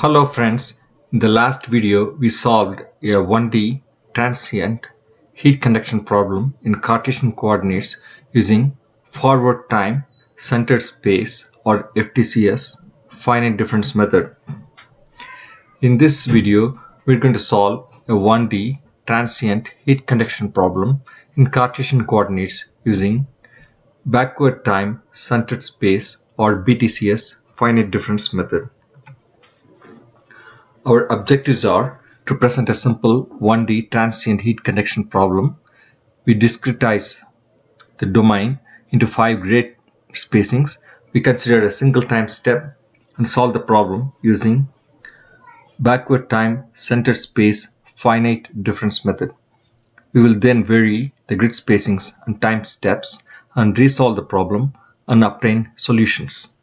Hello friends, in the last video we solved a 1D transient heat conduction problem in Cartesian coordinates using forward time centered space or FTCS finite difference method. In this video we're going to solve a 1D transient heat conduction problem in Cartesian coordinates using backward time centered space or BTCS finite difference method. Our objectives are to present a simple 1D transient heat conduction problem. We discretize the domain into five grid spacings. We consider a single time step and solve the problem using backward time centered space finite difference method. We will then vary the grid spacings and time steps and resolve the problem and obtain solutions.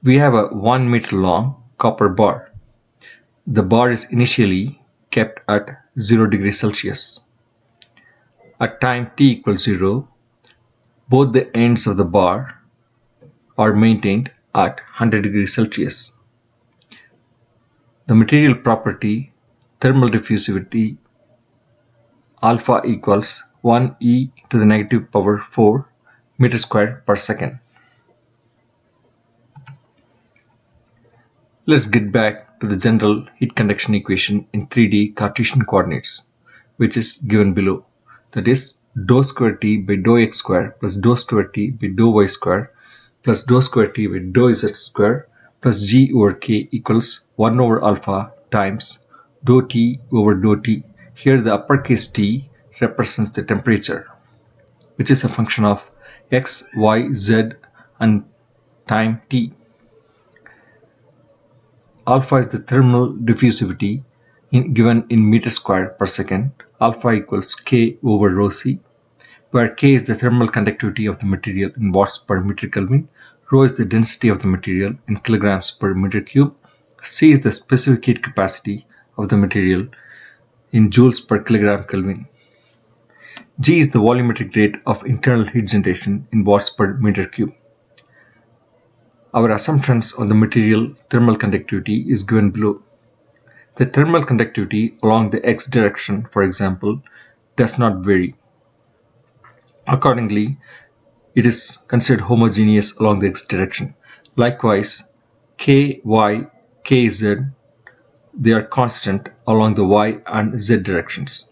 We have a 1 meter long copper bar. The bar is initially kept at 0 degrees Celsius. At time t equals 0, both the ends of the bar are maintained at 100 degrees Celsius. The material property thermal diffusivity alpha equals 1 e to the negative power 4 meter square per second. Let's get back to the general heat conduction equation in 3D Cartesian coordinates, which is given below. That is dou square t by dou x square plus dou square t by dou y square plus dou square t by dou z square plus g over k equals 1 over alpha times dou t over dou t. Here the uppercase t represents the temperature, which is a function of x, y, z and time t. Alpha is the thermal diffusivity in, given in meter square per second. Alpha equals K over rho C, where K is the thermal conductivity of the material in watts per meter Kelvin, rho is the density of the material in kilograms per meter cube, C is the specific heat capacity of the material in joules per kilogram Kelvin. G is the volumetric rate of internal heat generation in watts per meter cube. Our assumptions on the material thermal conductivity is given below. The thermal conductivity along the x direction, for example, does not vary. Accordingly, it is considered homogeneous along the x direction. Likewise, ky, kz, they are constant along the y and z directions.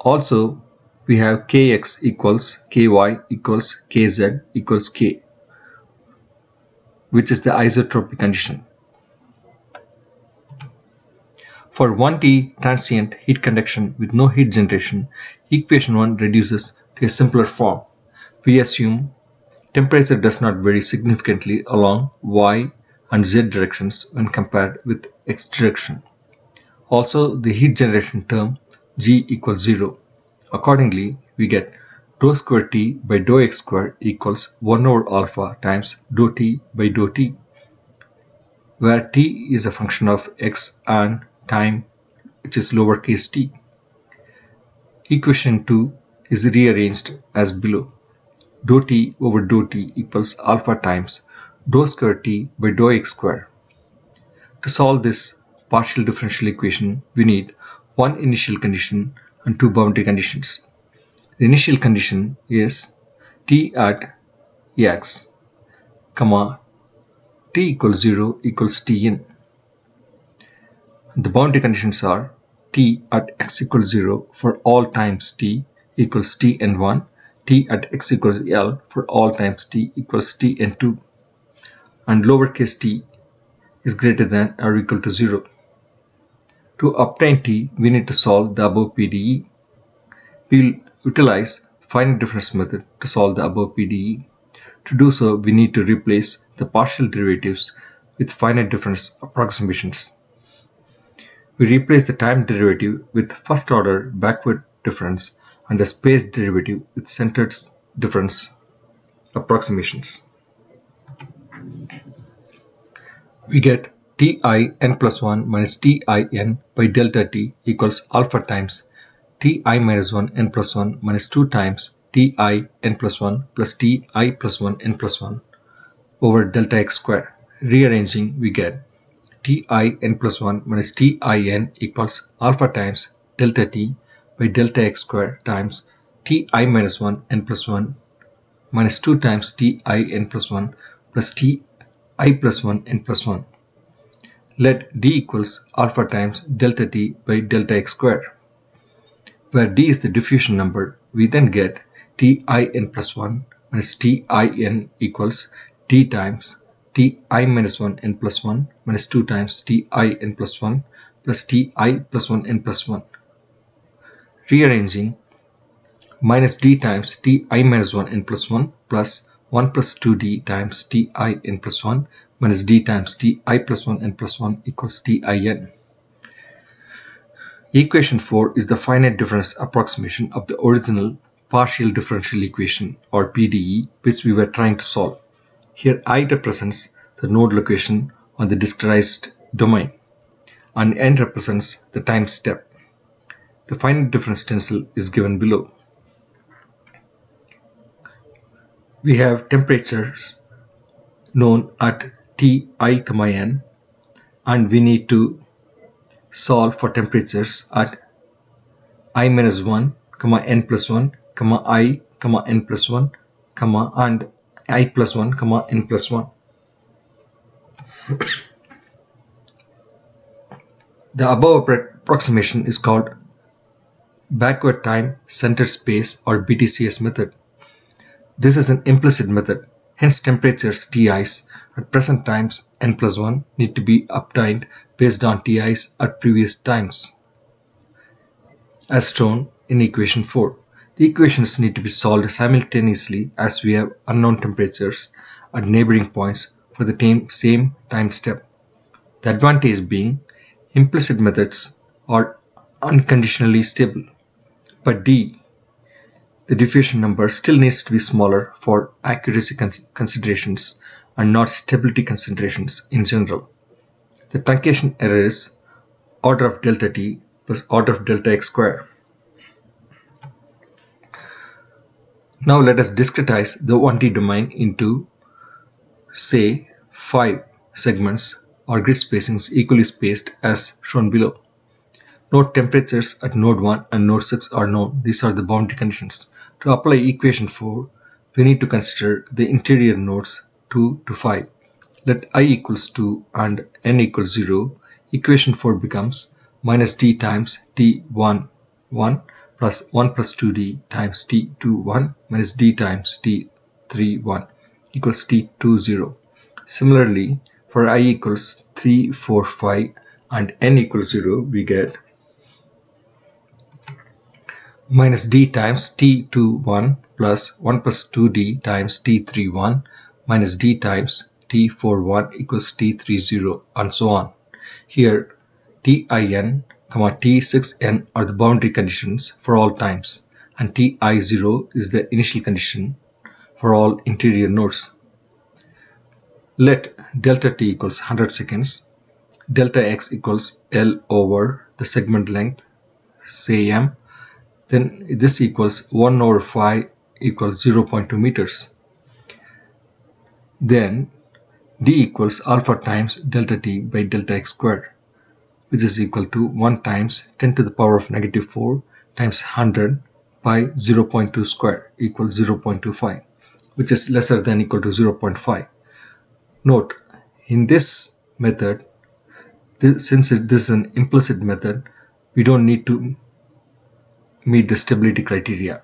Also, we have kx equals ky equals kz equals k which is the isotropy condition. For 1D transient heat conduction with no heat generation, equation 1 reduces to a simpler form. We assume temperature does not vary significantly along y and z directions when compared with x direction. Also, the heat generation term g equals 0. Accordingly, we get dou square t by dou x square equals 1 over alpha times dou t by dou t, where t is a function of x and time which is lowercase t. Equation 2 is rearranged as below. Dou t over dou t equals alpha times dou square t by dou x square. To solve this partial differential equation, we need one initial condition and two boundary conditions. The initial condition is t at x, comma, t equals 0 equals t in. The boundary conditions are t at x equals 0 for all times t equals t n 1, t at x equals l for all times t equals t n 2, and lowercase t is greater than or equal to 0. To obtain t, we need to solve the above PDE. We'll utilize finite difference method to solve the above PDE. To do so, we need to replace the partial derivatives with finite difference approximations. We replace the time derivative with first order backward difference and the space derivative with centered difference approximations. We get ti n plus 1 minus ti n by delta t equals alpha times ti minus 1 n plus 1 minus 2 times ti n plus 1 plus ti plus 1 n plus 1 over delta x square. Rearranging we get tin plus 1 minus tin equals alpha times delta t by delta x square times ti minus 1 n plus 1 minus 2 times ti n plus 1 plus ti plus 1 n plus 1. Let d equals alpha times delta t by delta x square. Where d is the diffusion number, we then get tin plus 1 minus tin equals d times ti minus 1 n plus 1 minus 2 times ti n plus 1 plus ti plus 1 n plus 1. Rearranging minus d times ti minus 1 n plus 1 plus 1 plus 2d times ti n plus 1 minus d times ti plus 1 n plus 1 equals tin. Equation 4 is the finite difference approximation of the original partial differential equation or PDE which we were trying to solve. Here i represents the node location on the discretized domain and n represents the time step. The finite difference stencil is given below. We have temperatures known at Ti, n and we need to solve for temperatures at i minus 1, comma n plus 1, comma i comma n 1, comma and i plus 1, comma n plus 1. the above approximation is called backward time centered space or BTCS method. This is an implicit method, hence temperatures Ti's at present times n plus 1 need to be obtained based on Ti's at previous times, as shown in equation 4. The equations need to be solved simultaneously as we have unknown temperatures at neighboring points for the same time step. The advantage being implicit methods are unconditionally stable, but D the diffusion number still needs to be smaller for accuracy considerations and not stability considerations in general. The truncation error is order of delta t plus order of delta x square. Now let us discretize the 1D domain into say 5 segments or grid spacings equally spaced as shown below. Note temperatures at node 1 and node 6 are known. These are the boundary conditions. To apply equation 4, we need to consider the interior nodes 2 to 5. Let i equals 2 and n equals 0. Equation 4 becomes minus d times t1 1 plus 1 plus 2d times t2 1 minus d times t3 1 equals t2 0. Similarly, for i equals 3, 4, 5 and n equals 0, we get minus d times t21 plus 1 plus 2d times t31 minus d times t41 equals t30 and so on. Here tin, comma t6n are the boundary conditions for all times and ti0 is the initial condition for all interior nodes. Let delta t equals 100 seconds, delta x equals L over the segment length, say m, then this equals 1 over 5 equals 0.2 meters. Then d equals alpha times delta t by delta x squared which is equal to 1 times 10 to the power of negative 4 times 100 by 0.2 squared equals 0.25 which is lesser than equal to 0.5. Note in this method this, since it, this is an implicit method we don't need to meet the stability criteria.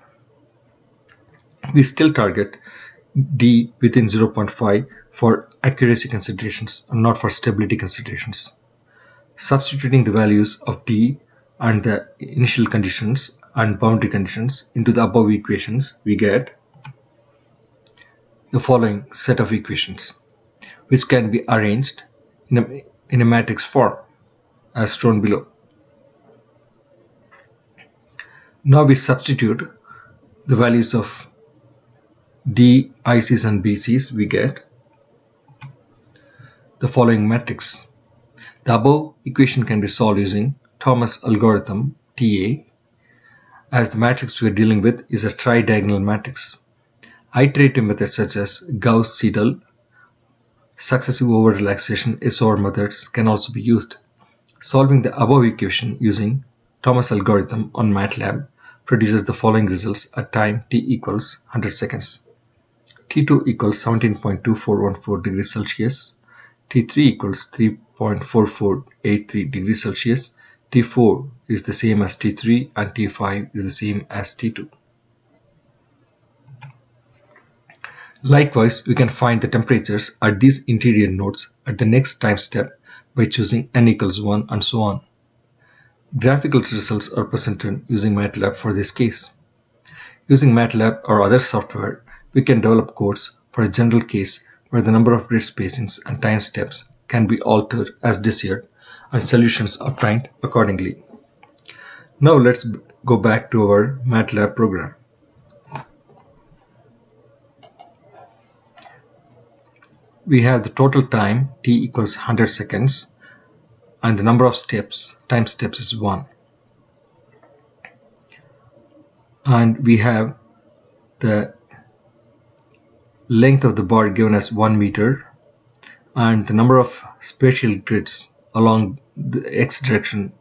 We still target D within 0.5 for accuracy considerations and not for stability considerations. Substituting the values of D and the initial conditions and boundary conditions into the above equations, we get the following set of equations, which can be arranged in a, in a matrix form as shown below. Now we substitute the values of D, ICs and BCs we get the following matrix. The above equation can be solved using Thomas algorithm TA as the matrix we are dealing with is a tridiagonal matrix. Iterative methods such as Gauss-Seidel successive over relaxation SOR methods can also be used. Solving the above equation using Thomas algorithm on MATLAB produces the following results at time t equals 100 seconds. T2 equals 17.2414 degrees Celsius, T3 equals 3.4483 degrees Celsius, T4 is the same as T3 and T5 is the same as T2. Likewise, we can find the temperatures at these interior nodes at the next time step by choosing n equals 1 and so on. Graphical results are presented using MATLAB for this case. Using MATLAB or other software, we can develop codes for a general case where the number of grid spacings and time steps can be altered as desired and solutions are obtained accordingly. Now let's go back to our MATLAB program. we have the total time t equals 100 seconds and the number of steps time steps is 1 and we have the length of the bar given as 1 meter and the number of spatial grids along the x direction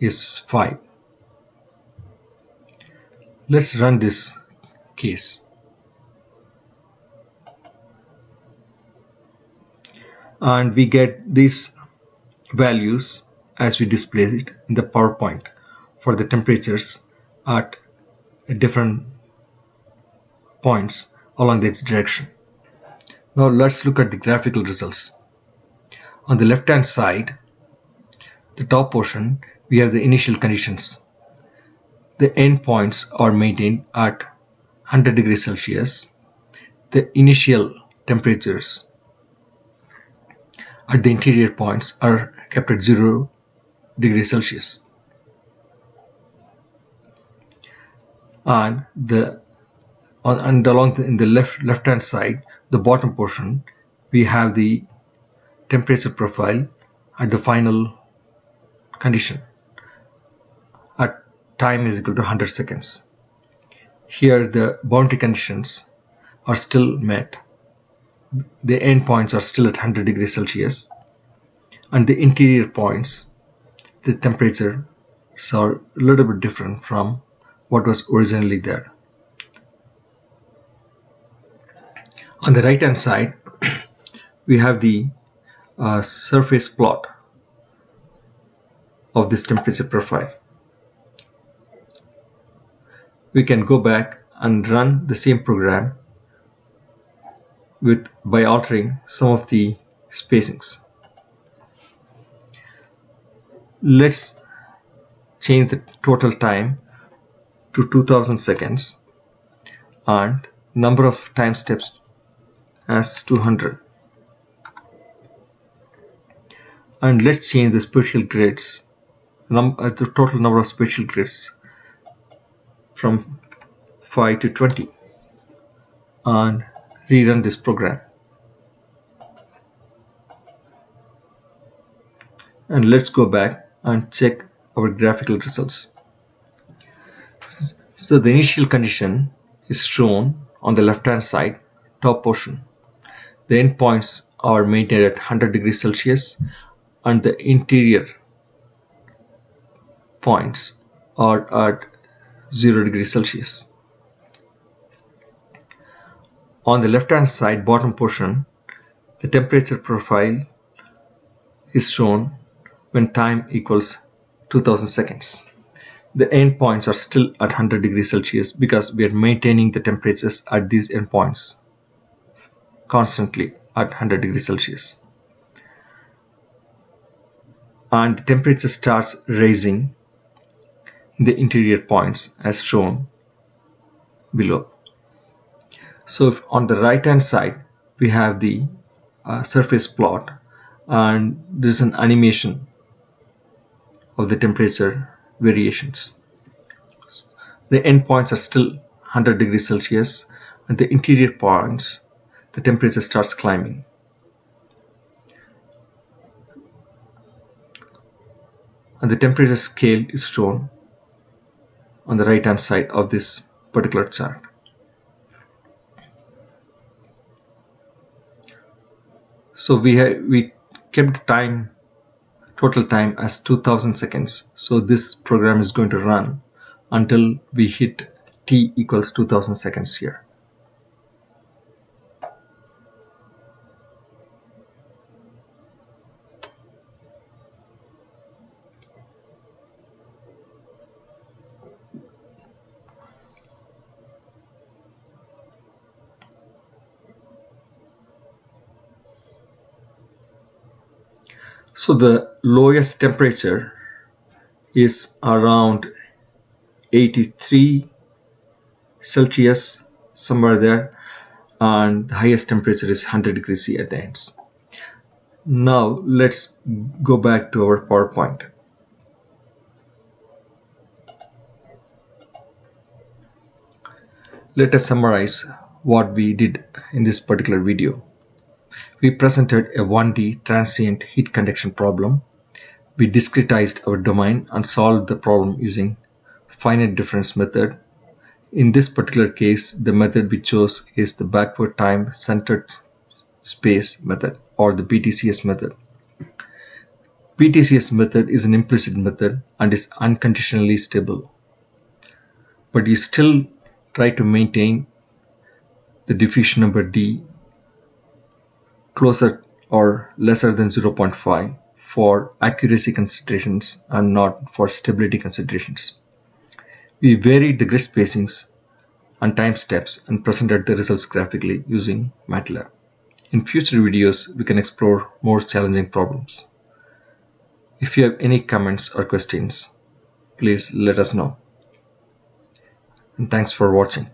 is 5 let's run this case. And we get these values as we display it in the PowerPoint for the temperatures at different points along the x direction. Now let's look at the graphical results. On the left hand side, the top portion, we have the initial conditions. The endpoints are maintained at 100 degrees Celsius. The initial temperatures at the interior points are kept at 0 degrees Celsius. And the on, and along the, in the left left hand side, the bottom portion, we have the temperature profile at the final condition at time is equal to 100 seconds. Here the boundary conditions are still met the endpoints are still at 100 degrees Celsius and the interior points the temperature are a little bit different from what was originally there. On the right hand side we have the uh, surface plot of this temperature profile. We can go back and run the same program with by altering some of the spacings. Let's change the total time to 2000 seconds and number of time steps as 200 and let's change the spatial grids uh, the total number of spatial grids from 5 to 20 and rerun this program. And let's go back and check our graphical results. So the initial condition is shown on the left hand side top portion. The endpoints are maintained at 100 degrees Celsius and the interior points are at 0 degrees Celsius. On the left hand side bottom portion, the temperature profile is shown when time equals 2000 seconds. The endpoints are still at 100 degrees Celsius because we are maintaining the temperatures at these endpoints constantly at 100 degrees Celsius. And the temperature starts rising in the interior points as shown below. So if on the right hand side we have the uh, surface plot and this is an animation of the temperature variations. The endpoints are still 100 degrees Celsius and the interior points the temperature starts climbing. And the temperature scale is shown on the right hand side of this particular chart. so we have we kept time total time as 2000 seconds. So this program is going to run until we hit t equals 2000 seconds here. So the lowest temperature is around 83 Celsius somewhere there and the highest temperature is 100 degrees C at the ends. Now let's go back to our PowerPoint. Let us summarize what we did in this particular video. We presented a 1D transient heat conduction problem. We discretized our domain and solved the problem using finite difference method. In this particular case, the method we chose is the backward time centered space method or the BTCS method. BTCS method is an implicit method and is unconditionally stable. But you still try to maintain the diffusion number D closer or lesser than 0.5 for accuracy considerations and not for stability considerations. We varied the grid spacings and time steps and presented the results graphically using MATLAB. In future videos, we can explore more challenging problems. If you have any comments or questions, please let us know. And thanks for watching.